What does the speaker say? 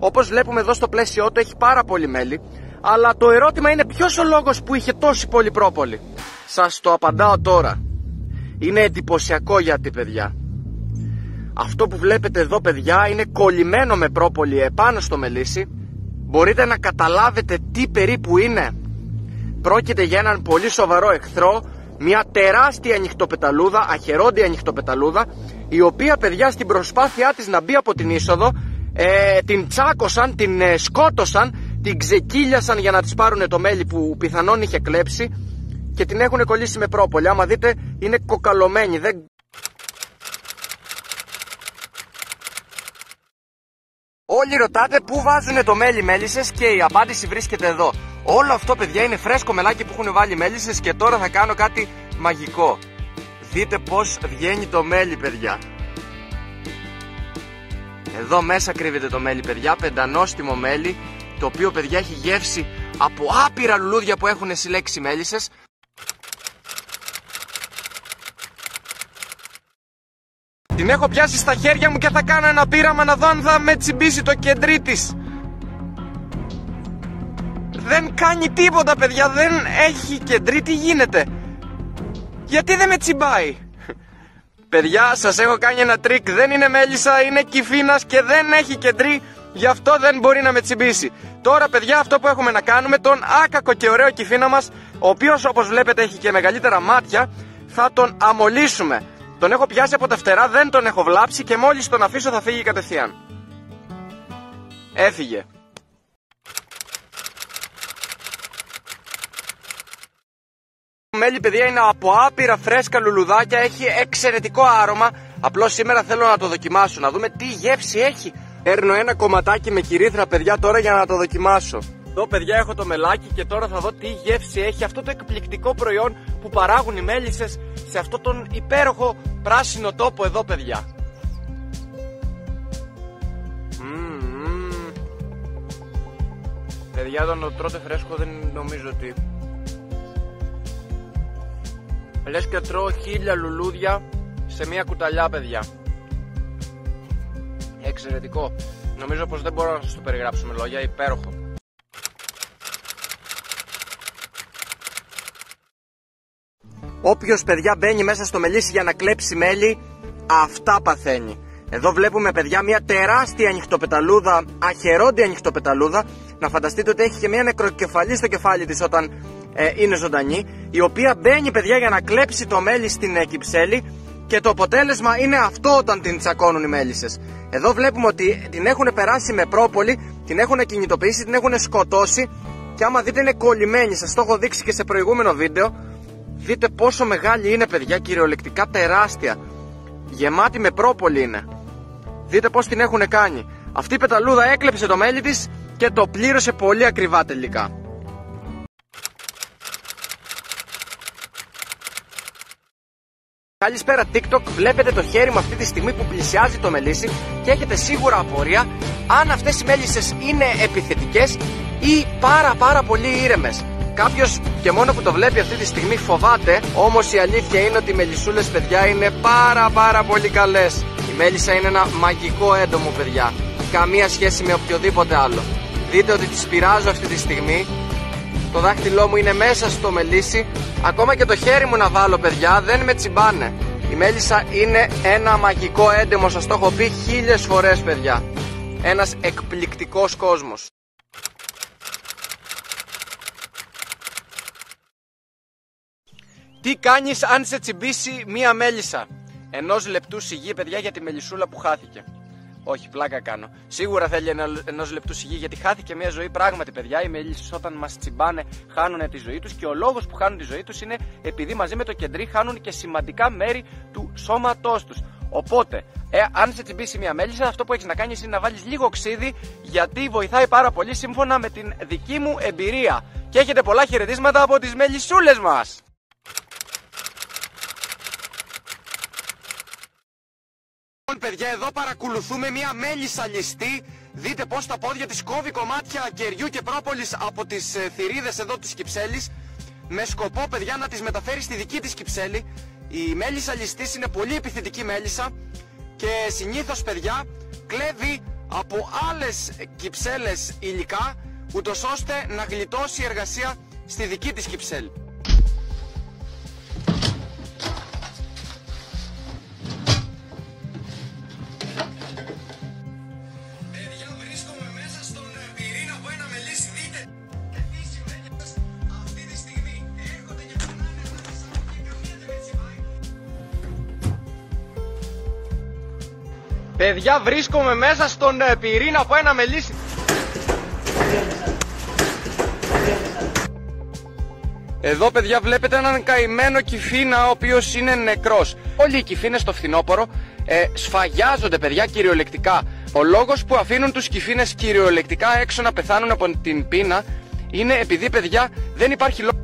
Όπως βλέπουμε εδώ στο πλαίσιο του έχει πάρα πολύ μέλι. Αλλά το ερώτημα είναι ποιος ο λόγος που είχε τόση πολύ πρόπολη. Σας το απαντάω τώρα. Είναι εντυπωσιακό γιατί παιδιά. Αυτό που βλέπετε εδώ παιδιά είναι κολλημένο με πρόπολη επάνω στο μελίσι. Μπορείτε να καταλάβετε τι περίπου είναι. Πρόκειται για έναν πολύ σοβαρό εχθρό, μια τεράστια ανοιχτοπεταλούδα, αχερόντια ανοιχτοπεταλούδα, η οποία παιδιά στην προσπάθειά της να μπει από την είσοδο, ε, την τσάκωσαν, την ε, σκότωσαν, την ξεκύλιασαν για να της πάρουν το μέλι που πιθανόν είχε κλέψει και την έχουν κολλήσει με πρόπολη. Άμα δείτε είναι κοκαλωμένη, δεν Όλοι ρωτάτε πού βάζουν το μέλι μέλισσες και η απάντηση βρίσκεται εδώ. Όλο αυτό παιδιά είναι φρέσκο μελάκι που έχουν βάλει μέλισσες και τώρα θα κάνω κάτι μαγικό. Δείτε πως βγαίνει το μέλι παιδιά. Εδώ μέσα κρύβεται το μέλι παιδιά, πεντανόστιμο μέλι το οποίο παιδιά έχει γεύση από άπειρα λουλούδια που έχουν συλλέξει μέλισσες Την έχω πιάσει στα χέρια μου και θα κάνω ένα πείραμα να δω αν θα με τσιμπήσει το κεντρί της. Δεν κάνει τίποτα παιδιά, δεν έχει κεντρί, τι γίνεται; Γιατί δεν με τσιμπάει; Παιδιά, σας έχω κάνει ένα τρικ, δεν είναι μέλισσα, είναι κηφήνας και δεν έχει κεντρί, γι' αυτό δεν μπορεί να με τσιμπήσει. Τώρα παιδιά αυτό που έχουμε να κάνουμε, τον άκακο και ωραίο κηφήνα μας, ο οποίος όπως βλέπετε έχει και μεγαλύτερα μάτια, θα τον αμολύσουμε. Τον έχω πιάσει από τα φτερά, δεν τον έχω βλάψει και μόλις τον αφήσω θα φύγει κατευθείαν. Έφυγε. Μέλι παιδιά είναι από άπειρα φρέσκα λουλουδάκια, έχει εξαιρετικό άρωμα. Απλώς σήμερα θέλω να το δοκιμάσω, να δούμε τι γεύση έχει. Έρνω ένα κομματάκι με κυρίθρα παιδιά τώρα για να το δοκιμάσω. Εδώ παιδιά έχω το μελάκι και τώρα θα δω τι γεύση έχει αυτό το εκπληκτικό προϊόν που παράγουν οι μέλισσες σε αυτό τον υπέροχο πράσινο τόπο εδώ παιδιά. Mm, Παιδιά όταν το τρώτε φρέσκο δεν νομίζω ότι... Λες και τρώω χίλια λουλούδια σε μία κουταλιά παιδιά. Εξαιρετικό. Νομίζω πως δεν μπορώ να σας το περιγράψω με λόγια, υπέροχο. Όποιος παιδιά μπαίνει μέσα στο μελίσι για να κλέψει μέλι, αυτά παθαίνει. Εδώ βλέπουμε παιδιά μια τεράστια ανοιχτοπεταλούδα, αχερόντια ανοιχτοπεταλούδα. Να φανταστείτε ότι έχει και μια νεκροκεφαλή στο κεφάλι της όταν ε, είναι ζωντανή, η οποία μπαίνει παιδιά για να κλέψει το μέλι στην ε, κυψέλη και το αποτέλεσμα είναι αυτό όταν την τσακώνουν οι μέλισσες. Εδώ βλέπουμε ότι την έχουν περάσει με πρόπολη, την έχουν κινητοποιήσει, την έχουν σκοτώσει και άμα δείτε είναι κολλημένη, σας το έχω δείξει και σε προηγούμενο βίντεο Δείτε πόσο μεγάλη είναι παιδιά, κυριολεκτικά τεράστια. Γεμάτη με πρόπολη είναι. Δείτε πώς την έχουν κάνει. Αυτή η πεταλούδα έκλεψε το μέλι της και το πλήρωσε πολύ ακριβά τελικά. Καλησπέρα TikTok, βλέπετε το χέρι μου αυτή τη στιγμή που πλησιάζει το μελίσι και έχετε σίγουρα απορία αν αυτές οι μέλισσες είναι επιθετικές ή πάρα πάρα πολύ ήρεμες. Κάποιος και μόνο που το βλέπει αυτή τη στιγμή φοβάται, όμως η αλήθεια είναι ότι οι μελισσούλες, παιδιά, είναι πάρα πάρα πολύ καλές. Η μέλισσα είναι ένα μαγικό έντομο, παιδιά. Καμία σχέση με οποιοδήποτε άλλο. Δείτε ότι τη πειράζω αυτή τη στιγμή. Το δάχτυλό μου είναι μέσα στο μελίσι. Ακόμα και το χέρι μου να βάλω, παιδιά, δεν με τσιμπάνε. Η μέλισσα είναι ένα μαγικό έντομο, σας το έχω πει χίλιες φορές, παιδιά. Ένας εκπληκτικός κόσμος. Τι κάνεις αν σε τσιμπήσει μία μέλισσα; Ενός λεπτού σιγή, παιδιά, για τη μελισσούλα που χάθηκε. Όχι, πλάκα κάνω. Σίγουρα θέλει ενός λεπτού σιγή γιατί χάθηκε μια ζωή. Πράγματι, παιδιά, οι μέλισσες όταν μας τσιμπάνε χάνουν τη ζωή τους και ο λόγος που χάνουν τη ζωή τους είναι επειδή μαζί με το κεντρί χάνουν και σημαντικά μέρη του σώματός τους. Οπότε, ε, αν σε τσιμπήσει μια μέλισσα, αυτό που έχεις να κάνεις είναι να βάλεις λίγο ξύδι γιατί βοηθάει πάρα πολύ σύμφωνα με την δική μου εμπειρία. Και έχετε πολλά χαιρετίσματα από τις μελισσούλε μας. Λοιπόν παιδιά εδώ παρακολουθούμε μια μέλισσα ληστή. Δείτε πως τα πόδια της κόβει κομμάτια κεριού και πρόπολης από τις ε, θηρίδες εδώ της Κυψέλης. Με σκοπό παιδιά να τις μεταφέρει στη δική της Κυψέλη. Η μέλισσα ληστής είναι πολύ επιθετική μέλισσα Και συνήθως παιδιά κλέβει από άλλες κυψέλες υλικά ούτως ώστε να γλιτώσει η εργασία στη δική της κυψέλη. Παιδιά, βρίσκομαι μέσα στον ε, πυρήνα που ένα μελίσι. Εδώ παιδιά βλέπετε έναν καημένο κυφίνα ο οποίος είναι νεκρός. Όλοι οι κυφίνες στο φθινόπωρο ε, σφαγιάζονται παιδιά κυριολεκτικά. Ο λόγος που αφήνουν τους κυφίνες κυριολεκτικά έξω να πεθάνουν από την πείνα είναι επειδή παιδιά δεν υπάρχει λόγος